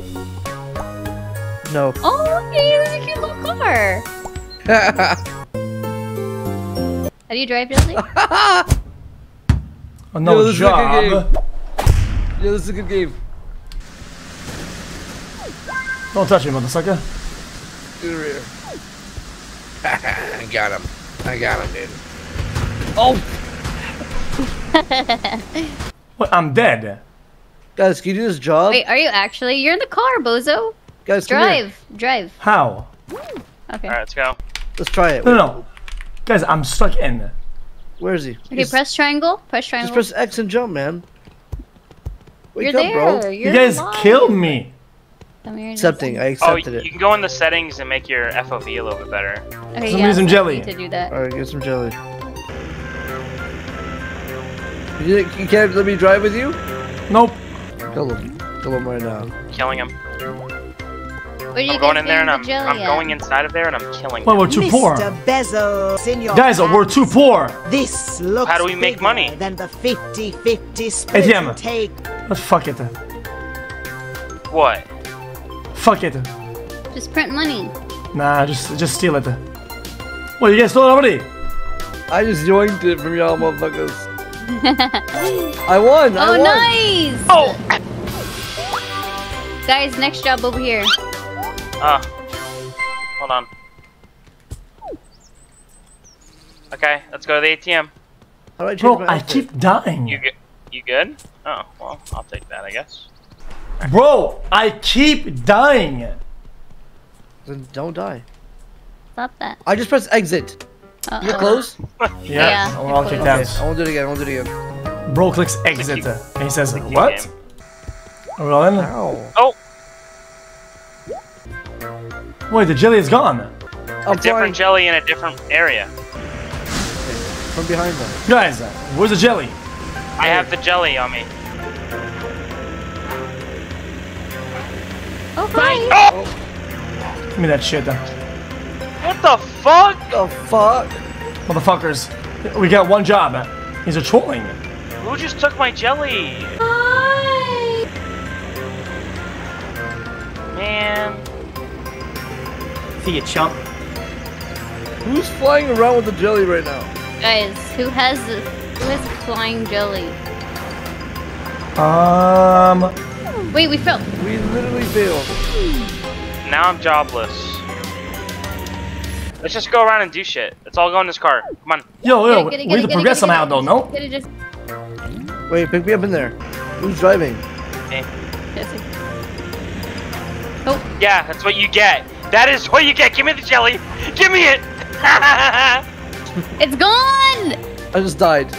Trophy? No. Oh, okay, that's a cute little car. How do you drive, Jesse? Oh, no Yo, this is a good job. game. yeah, this is a good game. Don't touch me, motherfucker. Get over here. I got him. I got him, dude. Oh, What? I'm dead. Guys, can you do this job? Wait, are you actually? You're in the car, bozo. guys, come here. Drive, drive. How? Okay. Alright, let's go. Let's try it. No, no, no. Guys, I'm stuck in. There. Where is he? Okay, He's- press triangle. Press triangle. Just press X and jump, man. Wake You're up, there. bro. You're You guys alive. killed me. Come here, Accepting. I Oh, accepted you can go in the settings and make your FOV a little bit better. Okay, Some yeah, reason so jelly. need to do that. All right, get some jelly. You, you can't let me drive with you? Nope. Kill him. Kill him right now. Killing him. Where do you I'm going in there and I'm, I'm going inside of there and I'm killing Well, them. we're too poor. Mr. Bezos in your Guys, we're hands. too poor. This looks How do we make bigger money? Than the 50-50 split ATM. take. Let's fuck it. What? Fuck it. Just print money. Nah, just just steal it. Well, you guys stole it already. I just yoinked it from y'all motherfuckers. I won. I Oh, won. nice! Oh! Guys, next job over here. Ah. hold on. Okay, let's go to the ATM. How do I Bro, my I keep dying. You good? You good? Oh, well, I'll take that, I guess. Bro, I keep dying. Then don't die. Stop that. I just pressed exit. Uh You close? Yeah, Yeah, well, I'll it kick closed. Okay. I won't do it again. I won't do it again. Bro clicks exit, cute- and he says, cute "What? game. Are we all in? Ow. Oh, Wait, the jelly is gone. I'm a flying different jelly in a different area. from behind them. Guys, where's the jelly? I have the jelly on me. Oh, hi! Oh. Give me that shit, What the fuck? The fuck? motherfuckers. We got one job. He's a trolling. Who just took my jelly? See you, chump. Who's flying around with the jelly right now? Guys, who has who has flying jelly? Um, Wait, we fell. We literally failed. Now I'm jobless. Let's just go around and do shit. Let's all go in this car. Come on. yo, yo, Get it, get it, we get need it, to progress somehow, though. it. No? Just Wait, pick me up in there. Who's driving? Jesse. Oh, Yeah, that's what you get. That is what you get. Give me the jelly. Give me it. it's gone! I just died.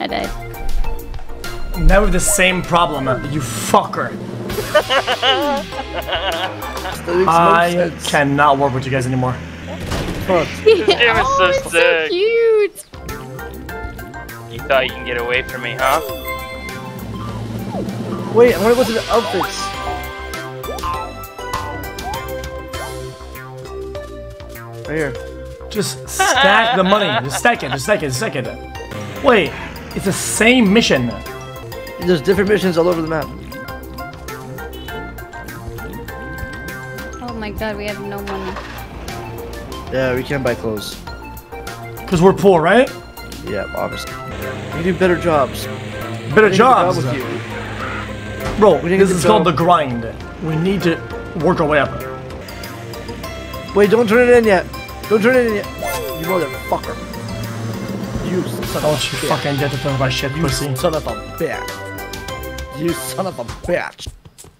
I died. Now we have the same problem, you fucker. That makes no I cannot work with you guys anymore. Fuck. This game is so oh, it's sick. so cute. you thought you can get away from me, huh? Wait, I want to go to the outfits. Right here. Just stack the money. Just stack it. Just stack it. Just stack it. Wait, it's the same mission. There's different missions all over the map. Oh my god, we have no money. Yeah, we can't buy clothes. Because we're poor, right? Yeah, obviously. We do better jobs. Better We job jobs. Bro, We need this is called the grind. We need to work our way up. Wait, don't turn it in yet. Don't turn it in yet. You motherfucker. You son Don't of you a bitch. fucking get to talk about shit, You pussy. son of a bitch. You son of a bitch.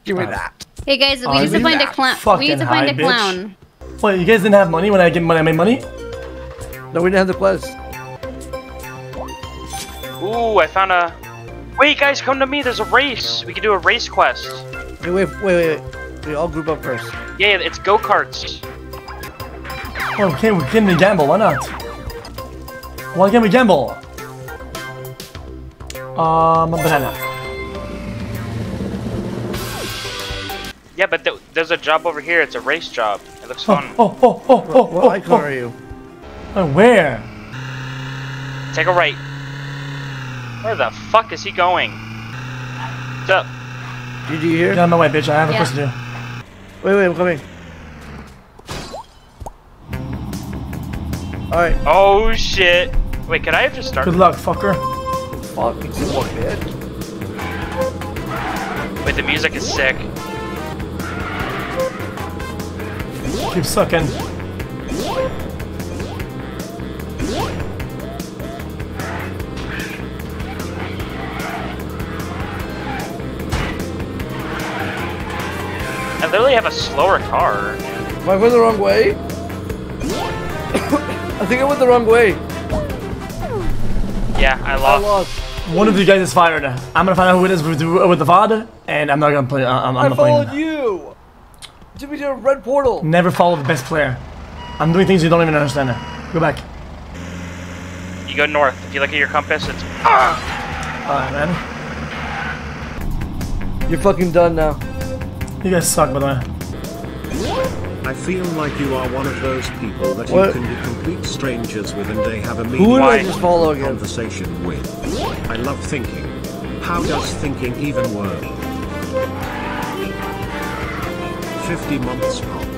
Give me Uh, that. Hey guys, we need to you find a that clown. We fucking need to find a high bitch. clown. Wait, you guys didn't have money when I get when I made money? No, we didn't have the quest. Ooh, I found a. Wait, guys, come to me. There's a race. We can do a race quest. Wait, wait, wait, wait. wait. We all group up first. Yeah, it's go karts. Oh, okay, we can we gamble. Why not? Why can't we gamble? Um, a banana. Yeah, but th there's a job over here. It's a race job. It looks Oh, fun. oh, oh, oh, oh, What oh, icon oh. are you? Oh, where? Take a right. Where the fuck is he going? What's up? GG here. Get out of my way, bitch. I have a Yeah. question to do. Wait, wait, I'm coming. Alright, Oh shit. Wait, could I have just started? Good luck, fucker. fucking simple, man. Wait, the music is sick. Keep sucking. I literally have a slower car. Am I going the wrong way? I think I went the wrong way. Yeah, I I lost. lost. One of you guys is fired. I'm gonna find out who it is with the, with the VOD, and I'm not gonna play. Uh, I'm, I'm I not followed playing. you. Took me to a red portal. Never follow the best player. I'm doing things you don't even understand. Go back. You go north. If you look at your compass, it's ah! Alright, man. You're fucking done now. You guys suck, by the way. I feel like you are one of those people that What? you can be complete strangers with and they have a meaningful follow again? conversation with. I love thinking. How does thinking even work? 50 months Spock.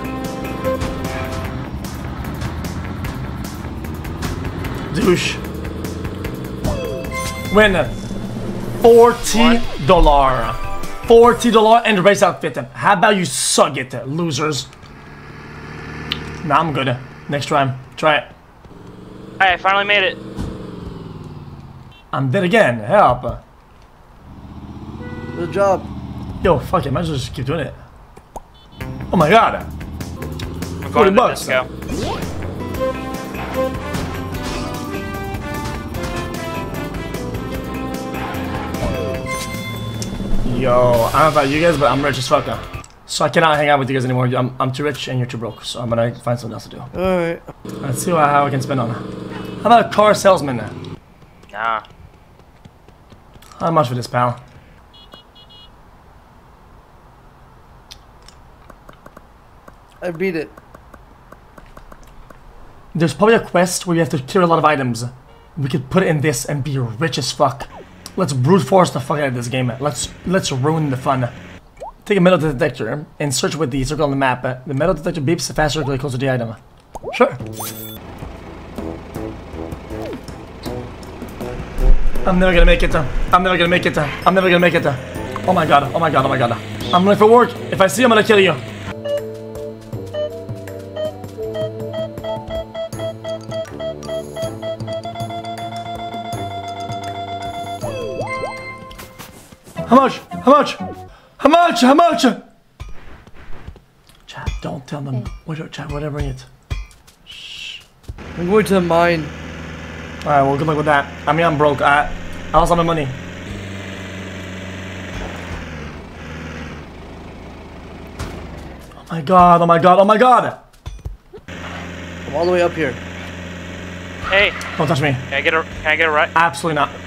Douche. Win. Forty dollar. Forty dollar and race outfit. How about you suck it, losers? Nah, I'm good. Next time, try it. Hey, I finally made it. I'm dead again. Help. Good job. Yo, fuck it. Might as well just keep doing it. Oh my god. I'm 40 going to the bucks. disco. Yo, I don't know about you guys, but I'm rich as fuck. So I cannot hang out with you guys anymore. I'm, I'm too rich and you're too broke. So I'm gonna find something else to do. Alright. Let's see what, how I can spend on. it. How about a car salesman? Nah. How much for this, pal? I beat it. There's probably a quest where you have to clear a lot of items. We could put it in this and be rich as fuck. Let's brute force the fuck out of this game. Let's let's ruin the fun. Take a metal detector and search with the circle on the map. Uh, the metal detector beeps the faster get closer to the item. Sure. I'm never gonna make it. Uh, I'm never gonna make it. Uh, I'm never gonna make it. Oh my god. Oh my god. Oh my god. I'm late for work. If I see you, I'm gonna kill you. How much? How much? How much? How much? Chat, don't tell them. What, chat, whatever it. I'm going to the mine. Alright, well, good luck with that. I mean, I'm broke. I, I lost all my money. Oh my god, oh my god, oh my god! I'm all the way up here. Hey, Don't touch me. can I get a can I get a ride? Absolutely not.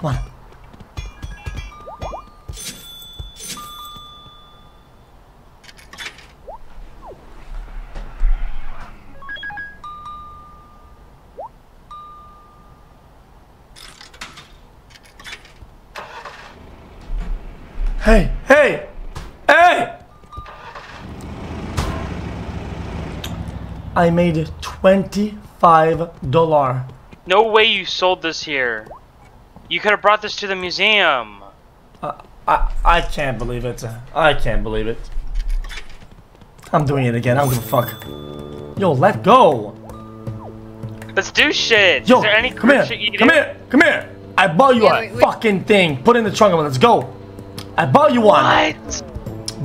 Come on. Hey, hey, hey! I made twenty-five dollar. No way you sold this here. You could have brought this to the museum. I I can't believe it. I can't believe it. I'm doing it again. I don't give a fuck. Yo, let go. Let's do shit. Yo, Is there any come here. shit you Come do? here. Come here. I bought you Yeah, a wait, wait. fucking thing. Put it in the trunk. Let's go. I bought you one. What?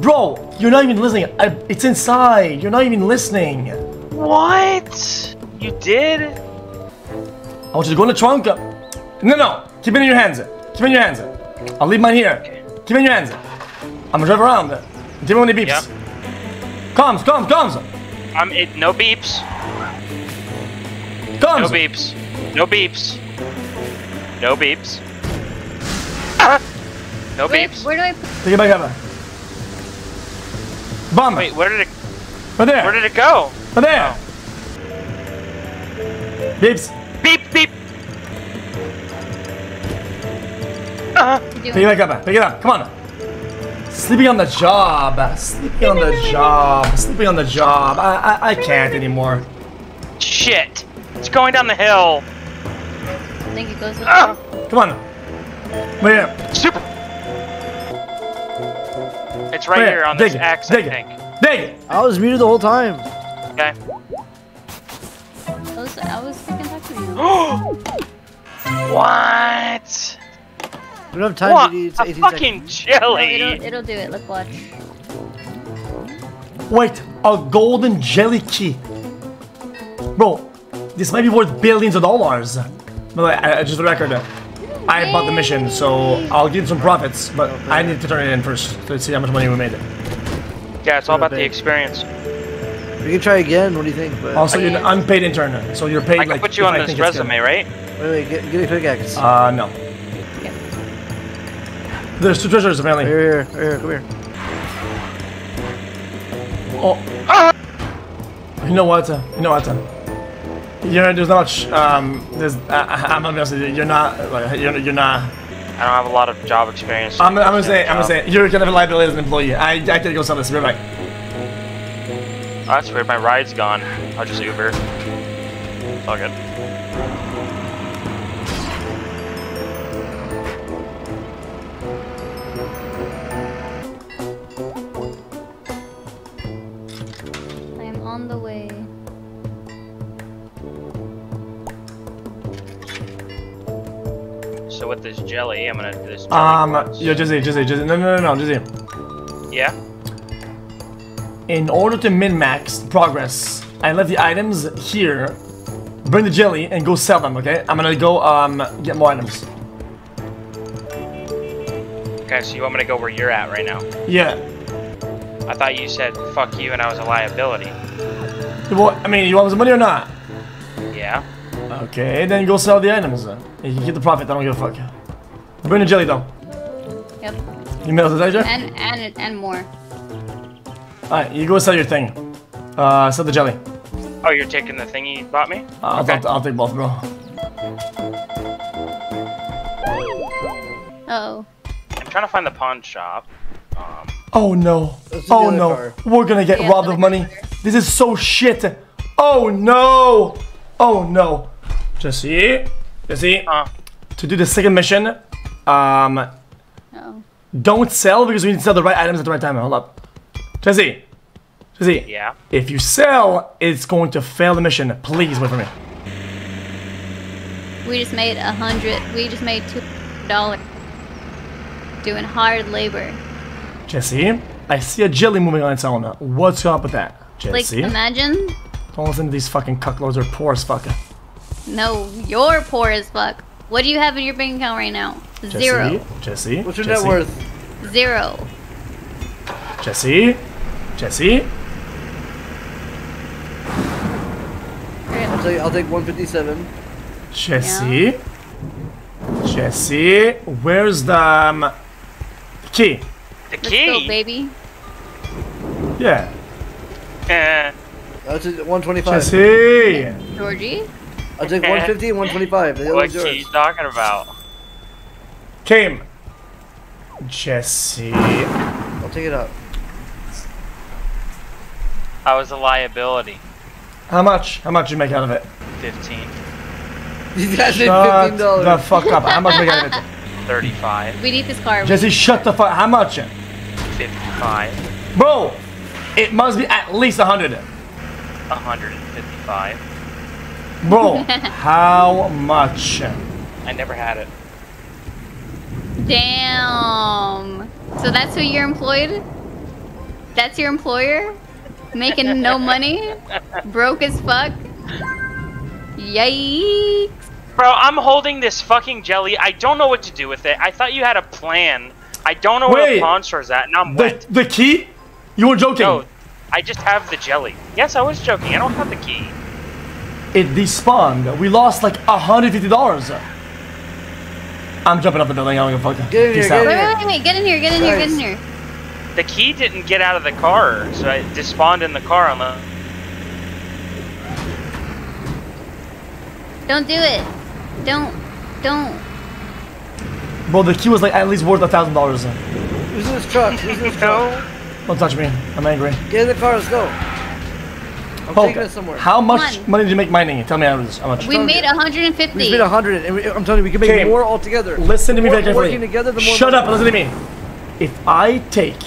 Bro, you're not even listening. I, it's inside. You're not even listening. What? You did? I want you to go in the trunk. No, no. Keep it in your hands. Keep it in your hands. I'll leave mine here. Keep it in your hands. I'm gonna drive around. Give me when it beeps. Yep. Comes, comes, comes, I'm it. No beeps. comes. No beeps. No beeps. No beeps. Ah! No Wait, beeps. where do I put Take it back up. Bomb. Wait, where did it? Right there. Where did it go? Right there. Beeps. Pick it back up. Pick it up. Come on. Sleeping on the job. Sleeping on the job. Sleeping on the job. I I, I can't anymore. shit. It's going down the hill. I think it goes with Ah, Come on. Wait here. super. It's right Wait, here on dig this it, X, dig I it. think. Dig. I was muted the whole time. Okay. I was, I was freaking talking to you. what? We don't have time What? to eat. It's A fucking seconds. No, jelly. it'll, it'll do it. Look, watch. Wait. A golden jelly key. Bro, this might be worth billions of dollars. But I, I, just for the record, I bought the mission, so I'll get some profits. But I need to turn it in first to see how much money we made. Yeah, it's all about the experience. We can try again. What do you think? But Also, you're an unpaid intern, so you're paid I can like. put you on I this think it's good. resume, right? wait, wait, get, get a pickaxe. Uh, no. There's two treasures apparently. here, here, here, come here. Oh. Ah! You know what? uh, You know what? uh, You're, there's not much. Um, there's. Uh, I'm gonna be honest with you. You're not. Like, you're, you're not. I don't have a lot of job experience. I'm, I'm gonna say. I'm gonna Job. say. You're kind of a liability as an employee. I, I gotta go sell this. Be right back. Oh, that's weird. My ride's gone. I'll just Uber. It's all with this jelly, I'm gonna do this. Um, once. yo, Jizzy, Jizzy, Jizzy. No, no, no, no, Jizzy. Yeah. In order to min-max progress, I left the items here. Bring the jelly and go sell them. Okay. I'm gonna go um get more items. Okay, so you want me to go where you're at right now? Yeah. I thought you said fuck you and I was a liability. What? I mean, you want some money or not? Yeah. Okay, then go sell the items. Then. You can get the profit. I don't give a fuck. Bring the jelly though. Yep. You metal detector? And and and more. Alright, you go sell your thing. Uh, sell the jelly. Oh, you're taking the thing you bought me? I'll, Okay. I'll, I'll take both, bro. Uh oh. I'm trying to find the pawn shop. Um, Oh no. Let's do the Oh no. car. We're gonna get Yeah, robbed of money. car. This is so shit. Oh no. Oh no. Jesse. Jesse. uh, To do the second mission, um, Oh. don't sell because we need to sell the right items at the right time. Hold up. Jesse. Jesse. yeah. If you sell, it's going to fail the mission. Please wait for me. We just made a hundred. We just made two dollars doing hard labor. Jesse, I see a jelly moving on its own. What's up with that? Jesse? Like Jesse? imagine. Don't listen to these fucking cuckloads. They're poor as fuck. No, you're poor as fuck. What do you have in your bank account right now? Zero. Jesse? Jesse? What's your Jesse? net worth? Zero. Jesse? Jesse? I'll take, I'll take 157. Jesse? Jesse? Where's the um, key? The Let's key. go, baby. Yeah. Eh, That's it, 125. Jesse! Georgie. I'll take 150 and 125. The what one's key you talking about? Came. Jesse. I'll take it out. I was a liability. How much? How much you make out of it? 15, You guys made $15. the fuck up. How much you make out of it? 35, We need this car. Jesse, shut the fuck. How much? 55, Bro, it must be at least a hundred. 155. Bro, how much? I never had it. Damn. So that's who you're employed? That's your employer? Making no money? Broke as fuck? Yikes. Bro, I'm holding this fucking jelly. I don't know what to do with it. I thought you had a plan. I don't know where Wait. the pawn store's at, and I'm The, wet. the key? You were joking. No, I just have the jelly. Yes, I was joking. I don't have the key. It despawned. We lost like $150. I'm jumping up the building. I don't give a fuck. Get in here, Peace get out. in Wait, here. wait, wait, wait. Get in here, get in here, get in here. The key didn't get out of the car, so it despawned in the car on the. Don't do it. Don't. Don't. Bro, the key was like at least worth a thousand dollars. Who's in this truck? Who's in this truck? Don't touch me. I'm angry. Get in the car, let's go. I'm taking it somewhere. How much on. money did you make mining? Tell me how much. How much. We made 150. We spent a hundred, and we, I'm telling you, we can make Okay. more altogether. Listen to me More very carefully. Working together, the more Shut money- up and listen to me. If I take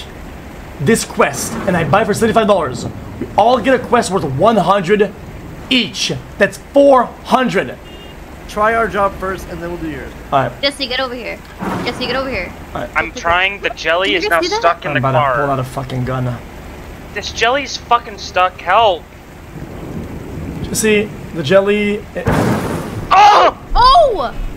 this quest and I buy for seventy-five dollars, we all get a quest worth one hundred each. That's four hundred. Try our job first, and then we'll do yours. All right, Jesse, get over here. Jesse, get over here. I'm trying. The jelly is now see that? stuck in I'm the about to pull out a fucking gun. This jelly's fucking stuck. Help! See the jelly. Oh! Oh!